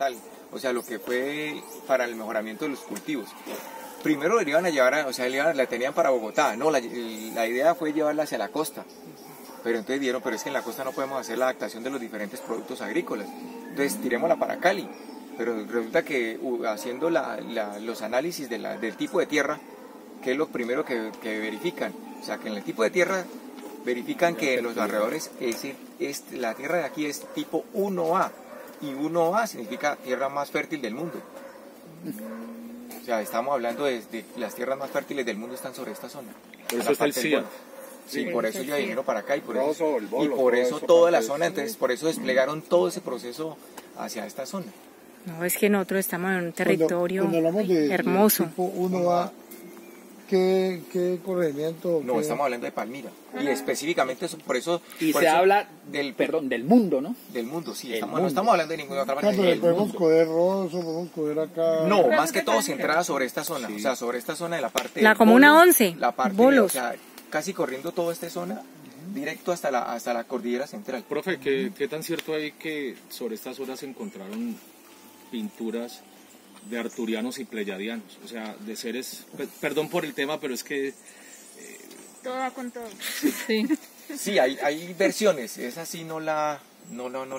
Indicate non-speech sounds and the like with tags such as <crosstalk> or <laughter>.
tal, o sea, lo que fue para el mejoramiento de los cultivos. Primero le iban a llevar, a- o sea, la tenían para Bogotá, no, la, la idea fue llevarla hacia la costa. Pero entonces dijeron, pero es que en la costa no podemos hacer la adaptación de los diferentes productos agrícolas. Entonces tirémosla para Cali. Pero resulta que haciendo la- la- los análisis de la- del tipo de tierra, que es lo primero que, que verifican, o sea, que en el tipo de tierra verifican que en los alrededores ese, este, la tierra de aquí es tipo 1A. Y 1A significa tierra más fértil del mundo. O sea, estamos hablando de, de las tierras más fértiles del mundo están sobre esta zona. Por eso está el CIA. Sí, por eso ya vinieron para acá y por eso, Bolo, y por eso eso toda la de- zona, entonces por eso desplegaron todo ese proceso hacia esta zona. No, es que nosotros estamos en un territorio cuando de- de hermoso. tipo 1A, ¿qué, qué corregimiento? No, qué- estamos hablando de Palmira. Y específicamente eso- por eso... Y por se eso habla del, perdón, del mundo, ¿no? del mundo, sí. Estamos, mundo. No estamos hablando de ninguna otra parte. Claro, podemos mundo. coger Rosso, podemos coger acá. No, más que todo centrada sobre esta zona, o sea, sobre esta zona de la parte... La comuna Bolo, 11, La parte, Bolos. o sea, casi corriendo toda esta zona, directo hasta la, hasta la cordillera central. Profe, ¿qué, qué tan cierto hay que sobre estas horas se encontraron pinturas de arturianos y pleyadianos? O sea, de seres, pe- perdón por el tema, pero es que Todo va con todo. Sí. <laughs> Sí, hay, hay versiones, esa sí no la... No, no, no la